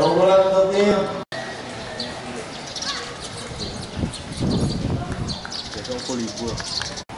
억울하거든요. 대장골이 뭐야?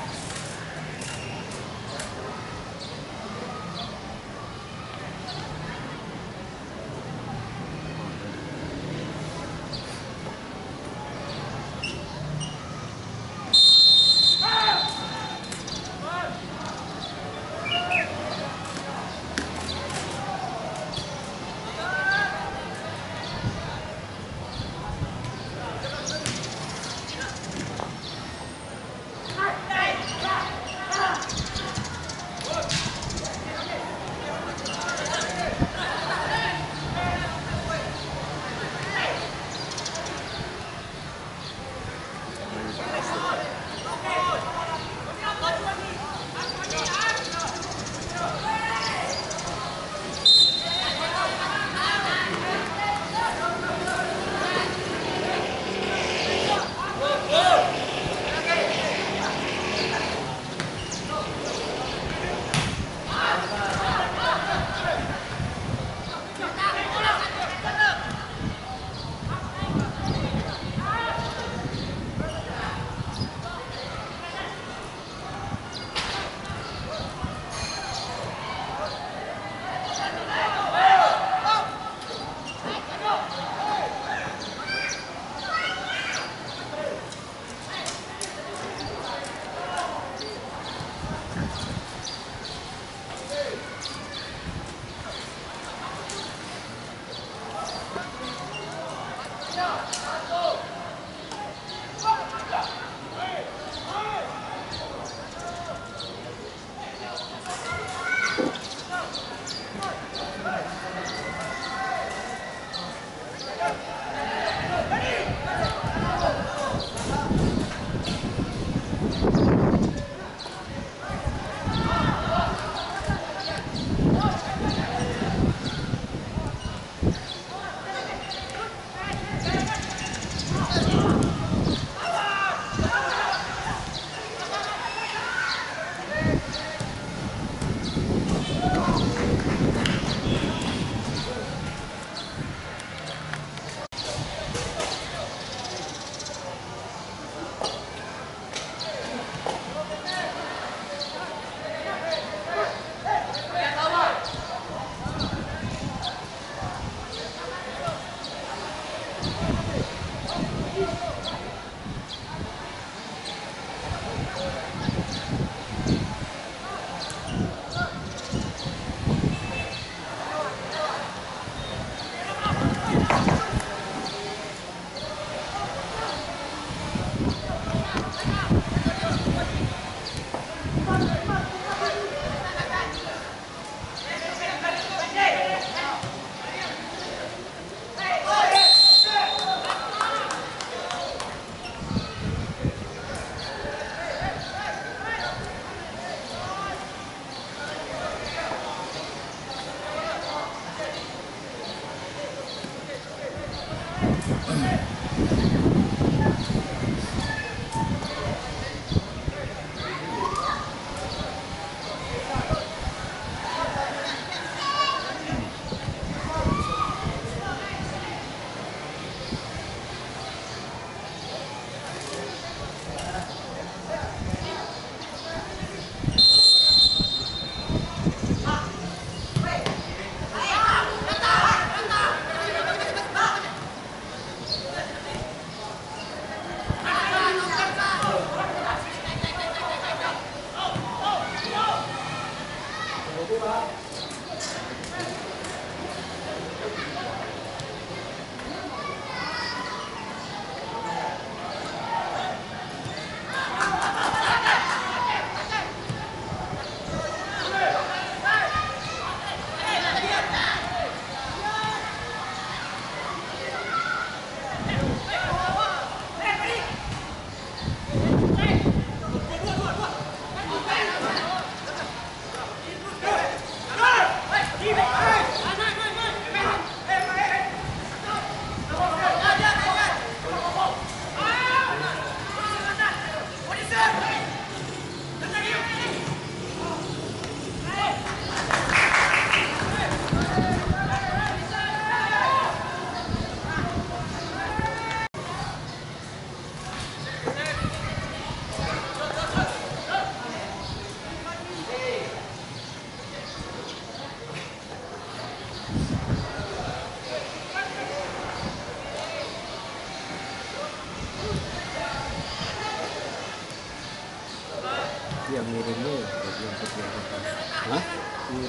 啊，你你，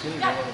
听一下。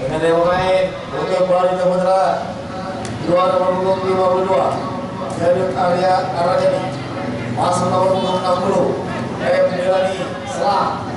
mengenai yang lain dari masuk nomor 60 M Dilani Selah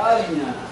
Halim ya.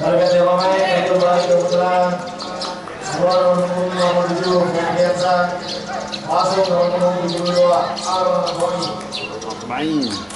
Warga Jamamai, Kaitu Bahas Keputra, Buar Untung Nomor 7, Biasa, Masuk Nomor 72, Arun Boni. Main.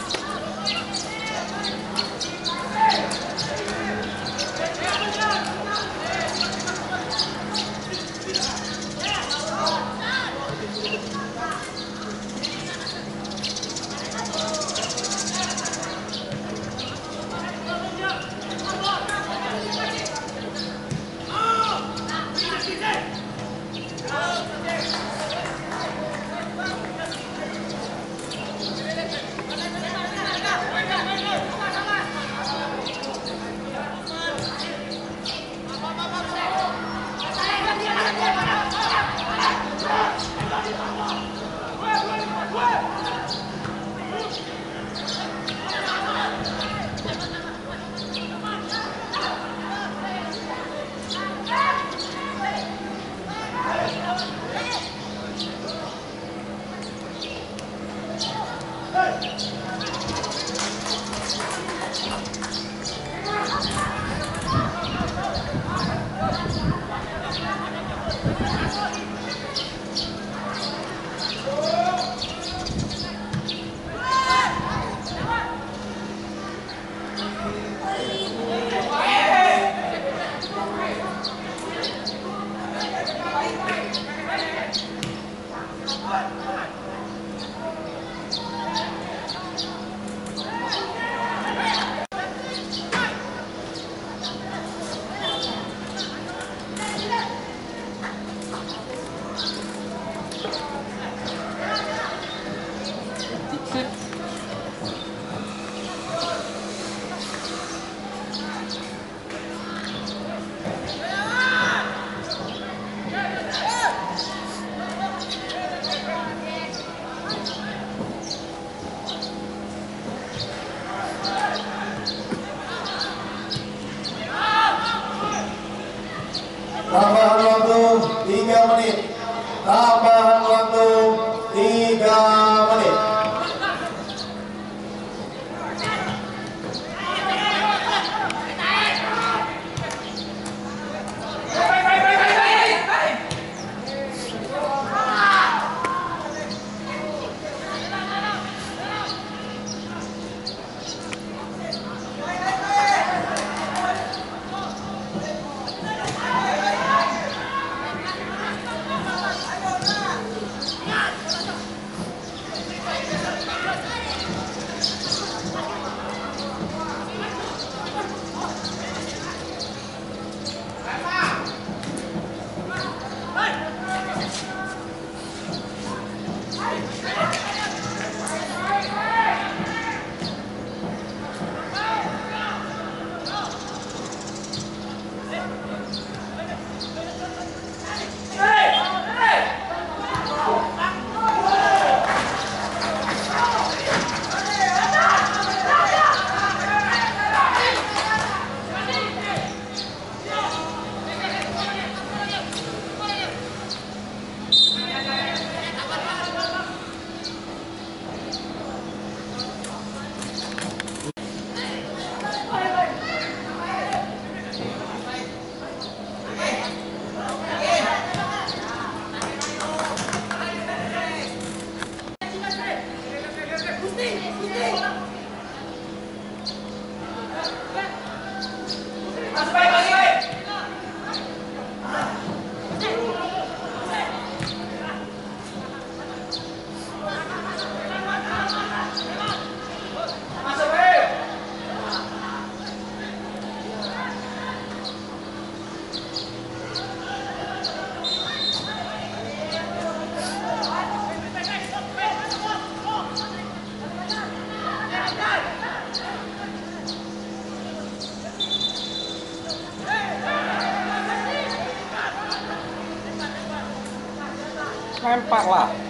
Lempar lah.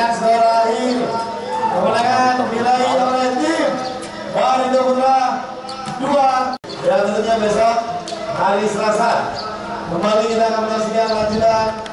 Akhir kemenangan diraih oleh tim Barito Putra 2 dan tentunya besok hari Selasa kembali kita akan menyaksikan lanjutan